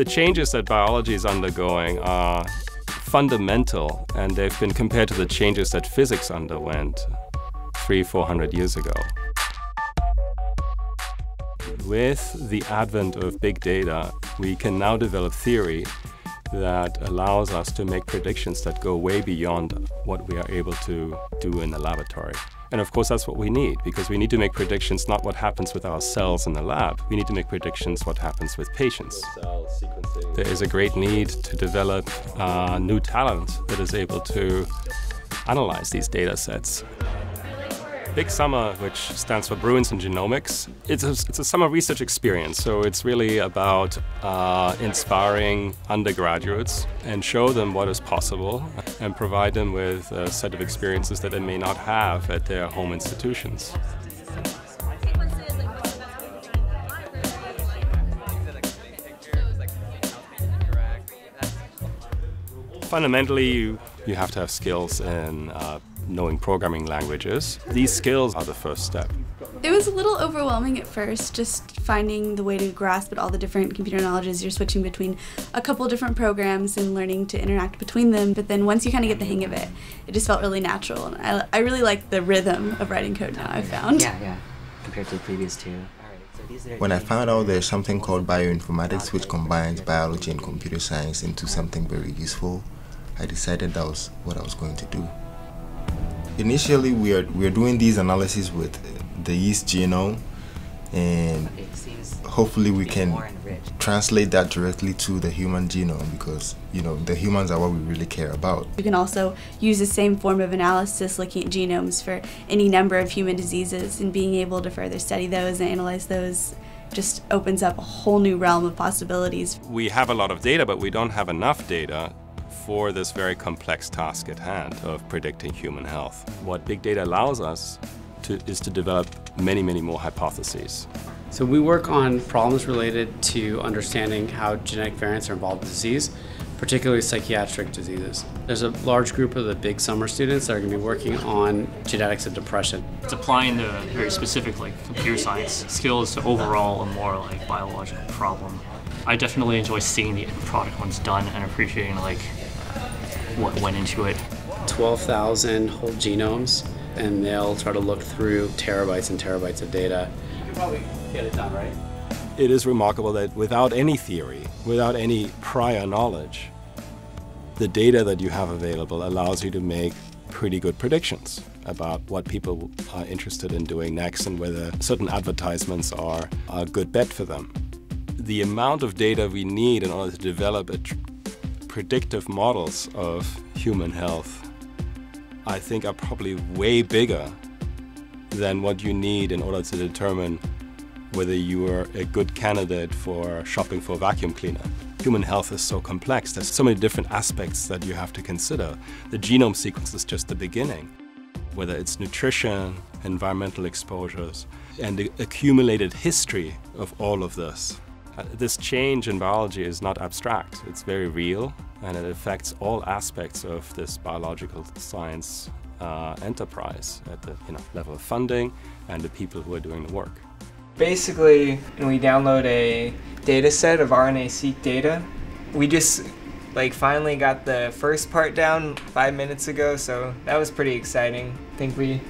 The changes that biology is undergoing are fundamental, and they've been compared to the changes that physics underwent three, four hundred years ago. With the advent of big data, we can now develop theory that allows us to make predictions that go way beyond what we are able to do in the laboratory. And of course, that's what we need, because we need to make predictions not what happens with our cells in the lab. We need to make predictions what happens with patients. There is a great need to develop uh, new talent that is able to analyze these data sets. Big Summer, which stands for Bruins in Genomics, it's a, it's a summer research experience. So it's really about uh, inspiring undergraduates and show them what is possible and provide them with a set of experiences that they may not have at their home institutions. Fundamentally, you, you have to have skills in uh, knowing programming languages. These skills are the first step. It was a little overwhelming at first, just finding the way to grasp at all the different computer knowledges. You're switching between a couple different programs and learning to interact between them. But then once you kind of get the hang of it, it just felt really natural. And I, I really like the rhythm of writing code now, I found. Yeah, yeah, compared to the previous two. When I found out there's something called bioinformatics which combines biology and computer science into something very useful, I decided that was what I was going to do. Initially, we are we are doing these analyses with the yeast genome, and hopefully we can translate that directly to the human genome because you know the humans are what we really care about. You can also use the same form of analysis looking at genomes for any number of human diseases and being able to further study those and analyze those just opens up a whole new realm of possibilities. We have a lot of data, but we don't have enough data for this very complex task at hand of predicting human health. What big data allows us to, is to develop many, many more hypotheses. So we work on problems related to understanding how genetic variants are involved in disease, particularly psychiatric diseases. There's a large group of the big summer students that are going to be working on genetics of depression. It's applying the very specific like computer science skills to overall a more like biological problem. I definitely enjoy seeing the end product when it's done and appreciating like what went into it. 12,000 whole genomes, and they'll try to look through terabytes and terabytes of data. You probably get it done, right? It is remarkable that without any theory, without any prior knowledge, the data that you have available allows you to make pretty good predictions about what people are interested in doing next and whether certain advertisements are a good bet for them. The amount of data we need in order to develop predictive models of human health, I think are probably way bigger than what you need in order to determine whether you are a good candidate for shopping for a vacuum cleaner. Human health is so complex, there's so many different aspects that you have to consider. The genome sequence is just the beginning. Whether it's nutrition, environmental exposures, and the accumulated history of all of this. Uh, this change in biology is not abstract, it's very real and it affects all aspects of this biological science uh, enterprise at the you know, level of funding and the people who are doing the work. Basically, when we download a data set of RNA-seq data, we just like finally got the first part down five minutes ago, so that was pretty exciting. I think we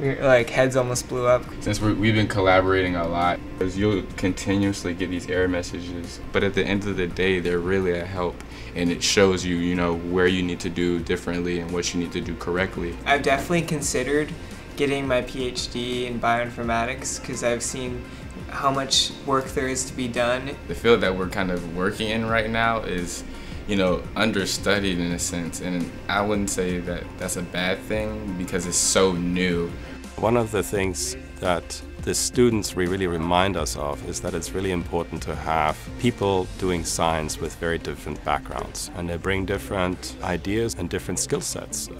we like heads almost blew up. Since we have been collaborating a lot, because you'll continuously get these error messages, but at the end of the day, they're really a help, and it shows you, you know, where you need to do differently and what you need to do correctly. I've definitely considered getting my PhD in bioinformatics because I've seen how much work there is to be done. The field that we're kind of working in right now is you know, understudied in a sense. And I wouldn't say that that's a bad thing because it's so new. One of the things that the students really remind us of is that it's really important to have people doing science with very different backgrounds and they bring different ideas and different skill sets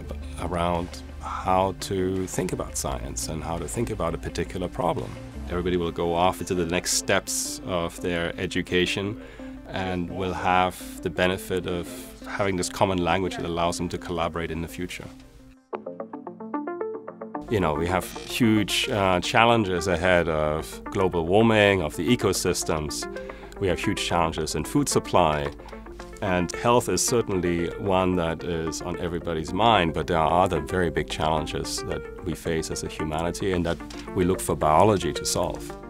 around how to think about science and how to think about a particular problem. Everybody will go off into the next steps of their education and will have the benefit of having this common language that allows them to collaborate in the future you know, we have huge uh, challenges ahead of global warming, of the ecosystems. We have huge challenges in food supply. And health is certainly one that is on everybody's mind, but there are other very big challenges that we face as a humanity and that we look for biology to solve.